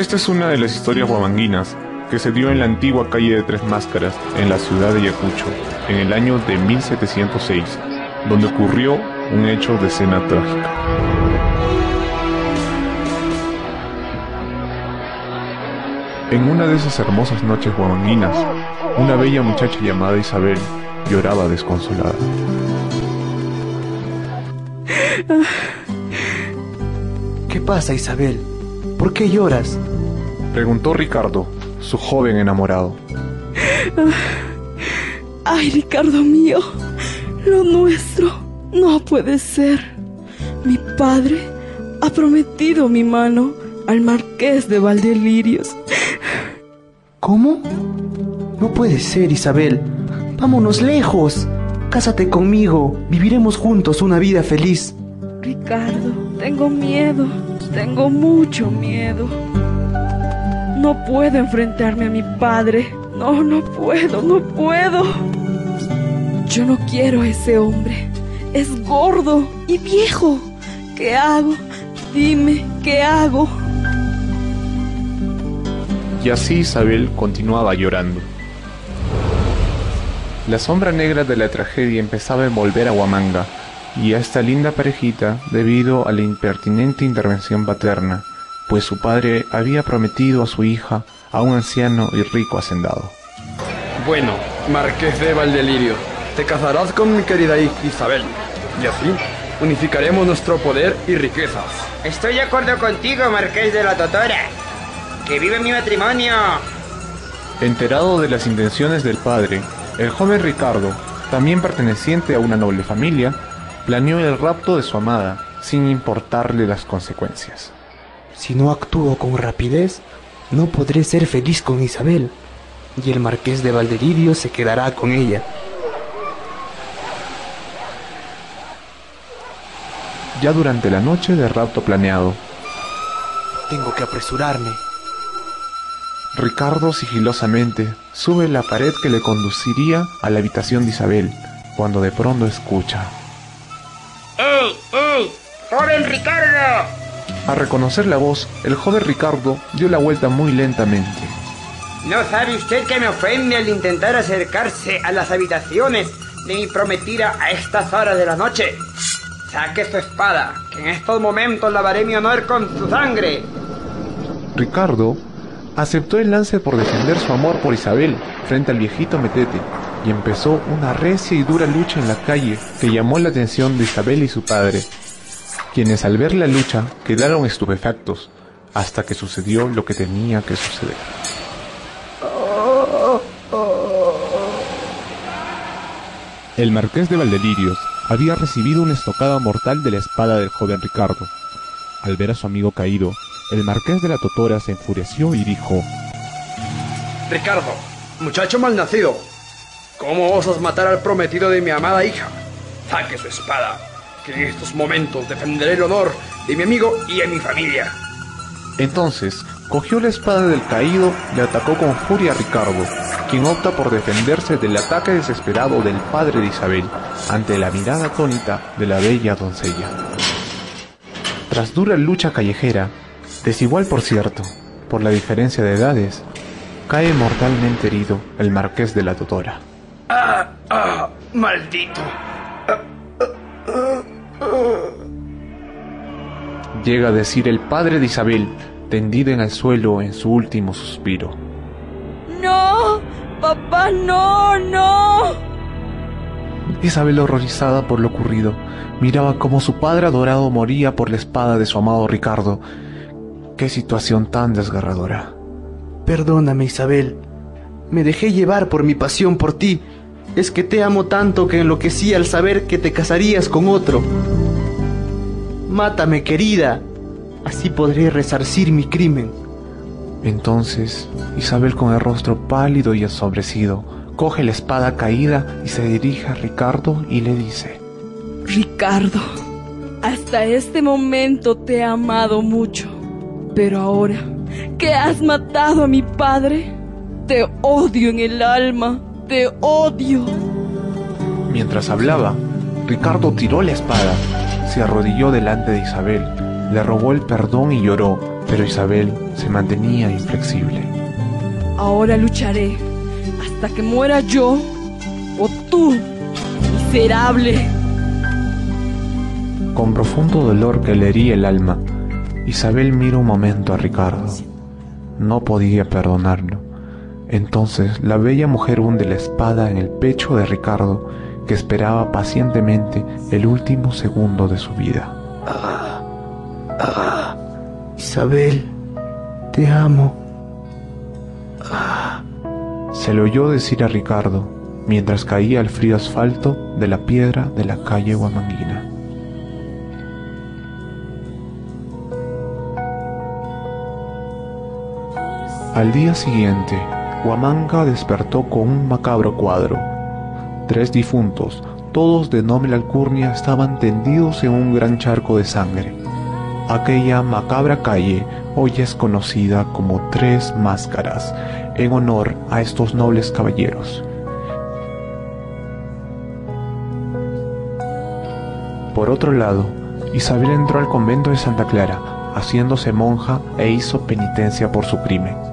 Esta es una de las historias guamanguinas que se dio en la antigua calle de Tres Máscaras, en la ciudad de Ayacucho, en el año de 1706, donde ocurrió un hecho de escena trágica. En una de esas hermosas noches guamanguinas, una bella muchacha llamada Isabel lloraba desconsolada. ¿Qué pasa, Isabel? ¿Por qué lloras? Preguntó Ricardo, su joven enamorado. Ay, Ricardo mío, lo nuestro no puede ser. Mi padre ha prometido mi mano al marqués de Valdelirios. ¿Cómo? No puede ser, Isabel. Vámonos lejos. Cásate conmigo. Viviremos juntos una vida feliz. Ricardo, tengo miedo. Tengo mucho miedo. No puedo enfrentarme a mi padre. No, no puedo, no puedo. Yo no quiero a ese hombre. Es gordo y viejo. ¿Qué hago? Dime, ¿qué hago? Y así Isabel continuaba llorando. La sombra negra de la tragedia empezaba a envolver a Huamanga y a esta linda parejita debido a la impertinente intervención paterna, pues su padre había prometido a su hija a un anciano y rico hacendado. Bueno, Marqués de Valdelirio, te casarás con mi querida hija Isabel, y así unificaremos nuestro poder y riquezas. Estoy de acuerdo contigo, Marqués de la Totora. ¡Que vive mi matrimonio! Enterado de las intenciones del padre, el joven Ricardo, también perteneciente a una noble familia, planeó el rapto de su amada sin importarle las consecuencias. Si no actúo con rapidez, no podré ser feliz con Isabel, y el marqués de Valderidio se quedará con ella. Ya durante la noche de rapto planeado, Tengo que apresurarme. Ricardo sigilosamente sube la pared que le conduciría a la habitación de Isabel, cuando de pronto escucha. ¡Joven Ricardo! Al reconocer la voz, el joven Ricardo dio la vuelta muy lentamente. ¿No sabe usted que me ofende al intentar acercarse a las habitaciones de mi prometida a estas horas de la noche? Saque su espada, que en estos momentos lavaré mi honor con su sangre. Ricardo aceptó el lance por defender su amor por Isabel frente al viejito Metete y empezó una recia y dura lucha en la calle que llamó la atención de Isabel y su padre, quienes al ver la lucha quedaron estupefactos hasta que sucedió lo que tenía que suceder. El marqués de Valdelirios había recibido una estocada mortal de la espada del joven Ricardo. Al ver a su amigo caído, el marqués de la Totora se enfureció y dijo, Ricardo, muchacho malnacido, ¿cómo osas matar al prometido de mi amada hija? Saque su espada, que en estos momentos defenderé el honor de mi amigo y de mi familia. Entonces, cogió la espada del caído y le atacó con furia a Ricardo, quien opta por defenderse del ataque desesperado del padre de Isabel ante la mirada atónita de la bella doncella. Tras dura lucha callejera, desigual por cierto, por la diferencia de edades, cae mortalmente herido el marqués de la Totora. ¡Ah! ¡Ah! ¡Maldito! Llega a decir el padre de Isabel, tendido en el suelo en su último suspiro. No, papá, no, no. Isabel, horrorizada por lo ocurrido, miraba cómo su padre adorado moría por la espada de su amado Ricardo. Qué situación tan desgarradora. Perdóname, Isabel. Me dejé llevar por mi pasión por ti. Es que te amo tanto que enloquecí al saber que te casarías con otro. Mátame, querida. Así podré resarcir mi crimen. Entonces, Isabel con el rostro pálido y asombrecido coge la espada caída y se dirige a Ricardo y le dice, Ricardo, hasta este momento te he amado mucho, pero ahora que has matado a mi padre, te odio en el alma, te odio. Mientras hablaba, Ricardo tiró la espada, se arrodilló delante de Isabel, le rogó el perdón y lloró, pero Isabel se mantenía inflexible. Ahora lucharé hasta que muera yo o tú, miserable. Con profundo dolor que le hería el alma, Isabel mira un momento a Ricardo. No podía perdonarlo. Entonces la bella mujer hunde la espada en el pecho de Ricardo, que esperaba pacientemente el último segundo de su vida. Ah, ah, Isabel, te amo. Ah. Se le oyó decir a Ricardo mientras caía el frío asfalto de la piedra de la calle Guamanguina. Al día siguiente, Huamanga despertó con un macabro cuadro. Tres difuntos, todos de noble alcurnia, estaban tendidos en un gran charco de sangre. Aquella macabra calle hoy es conocida como Tres Máscaras, en honor a estos nobles caballeros. Por otro lado, Isabel entró al convento de Santa Clara, haciéndose monja e hizo penitencia por su crimen.